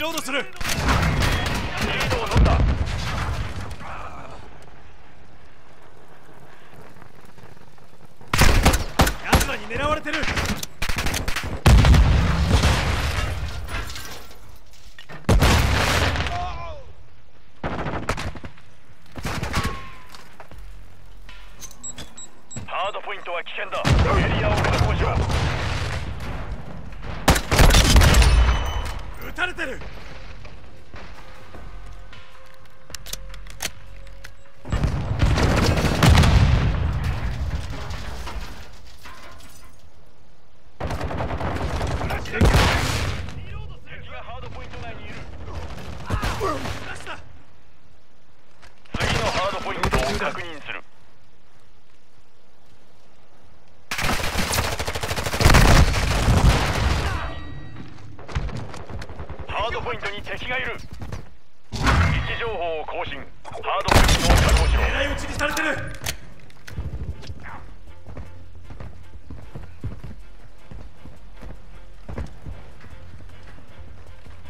リロードする。リードを取った。奴らに狙われてる。ハードポイントは危険だ。エリアを確保しろ撃たれてる。ードポイントに敵がいる。位置情報を更新。ハードポイントを確保しろ。狙い撃ちにされてる。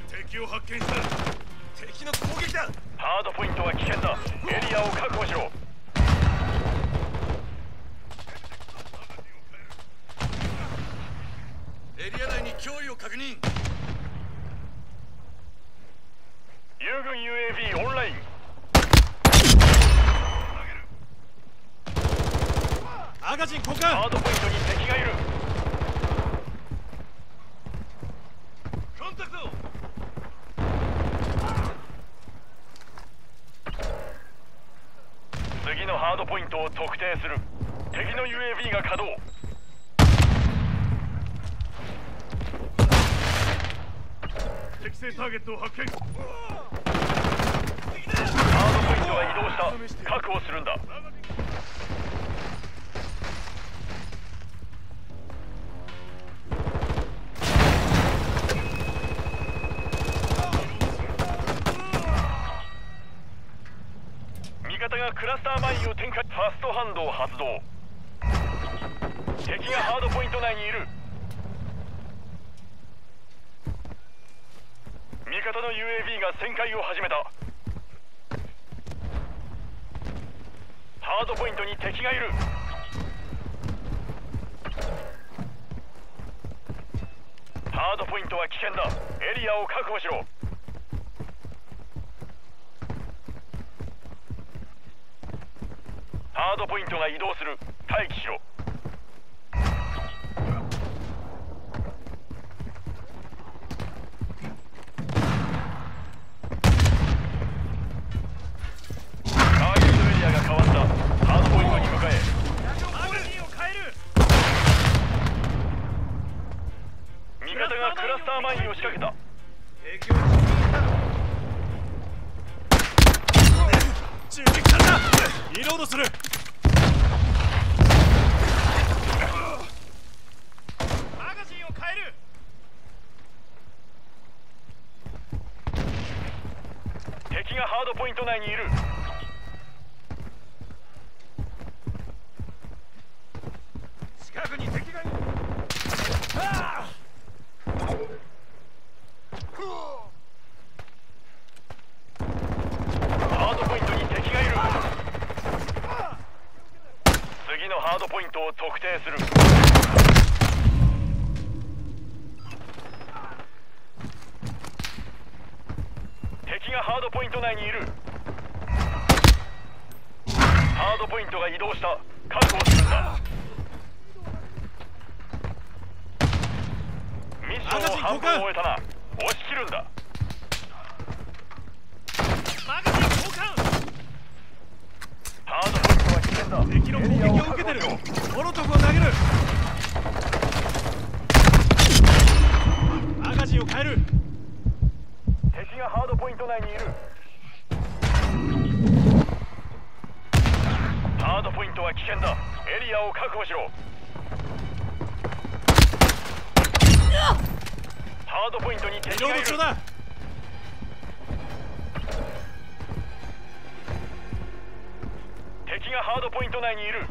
敵を発見した敵の攻撃だ。ハードポイントは危険だ。エリアを確保しろエリア内に脅威を確認友軍 UAV オンラインアガジン交換ハードポイントに敵がいる。コンタクト。次のハードポイントを特定する。敵の UAV が稼働。適正ターゲットを発見。ハードポイントが移動した。確保するんだ方がクラスターマインを展開。ファストハンドを発動。敵がハードポイント内にいる。味方の UAV が旋回を始めた。ハードポイントに敵がいる。ハードポイントは危険だ。エリアを確保しろ。ハードポイントが移動する。待機しろ。内にいる。近くに敵がいる。ハードポイントに敵がいる。次のハードポイントを特定する。敵がハードポイント内にいる。ハードポイントが移動した。確保するんだ。ミッションを半分終えたな。押し切るんだ。マガジン交換ハードポイントは危険だ。敵の攻撃を受けてる。モロトフを投げる。マガジンを変える。敵がハードポイント内にいる危険だ。エリアを確保しろ。ハードポイントに敵がいる。だ。敵がハードポイント内にいる。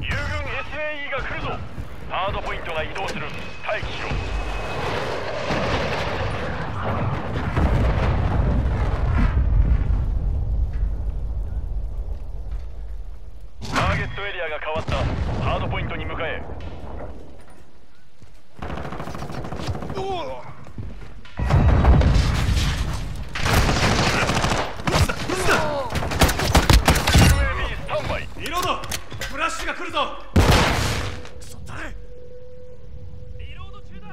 友軍 SAE が来るぞ。ハードポイントが移動する。待機しろターゲットエリアが変わった。ハードポイントに向かえ。リロードフラッシュが来るぞ。クソ誰リロード中だ。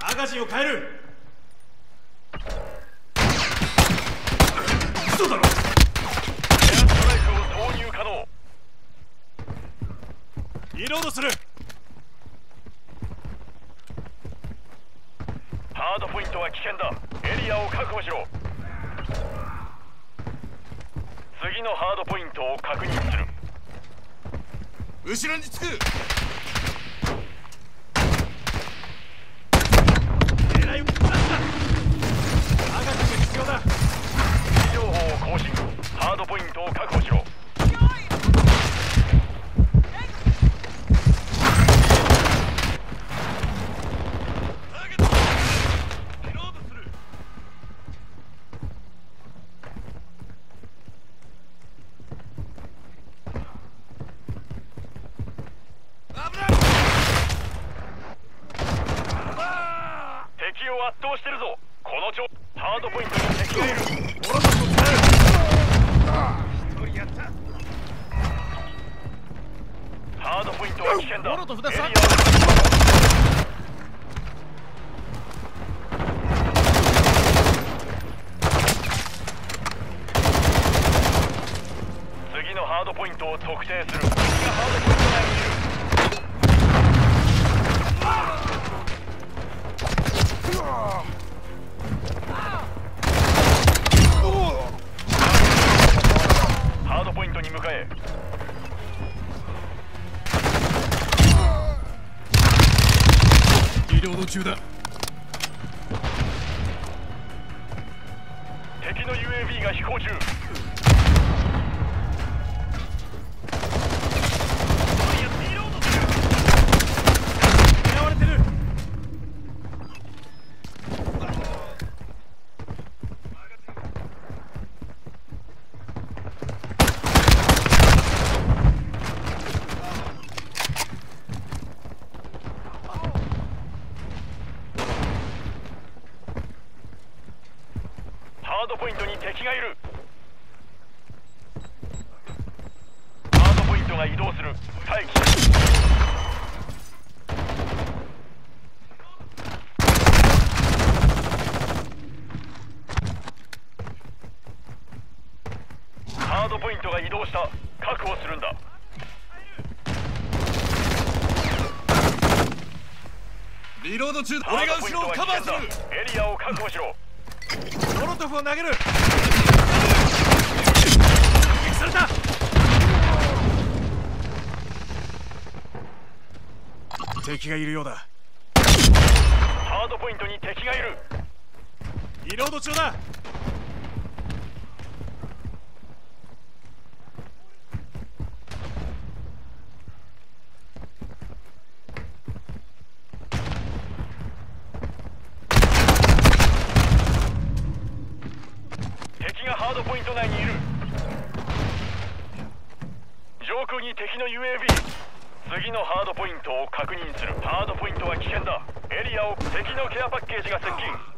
マガジンを変える嘘だろエアストライクを投入可能リロードする。ハードポイントは危険だ。エリアを確保しろ。次のハードポイントを確認する。後ろにつく狙い撃ちだマガジンが必要だ位置情報を更新ハードポイントを確保しろターゲットリロードする危ない敵を圧倒してるぞ。このちょハードポイントに敵がいる。モロトフを使一人やったハードポイントは危険だ。モロトフださ次のハードポイントを特定する。敵がハードポイント内にいる。中だ。敵の UAV が飛行中リロードする狙われてるハードポイントに敵がいる。ハードポイントが移動する。待機。ハードポイントが移動した。確保するんだ。リロード中俺が後ろをカバーする。だ。エリアを確保しろモロトフを投げる。撃された。敵がいるようだ。ハードポイントに敵がいる。リロード中だ敵がハードポイント内にいる。上空に敵の UAV 次のハードポイントを確認する。ハードポイントは危険だ。エリアを敵のケアパッケージが接近。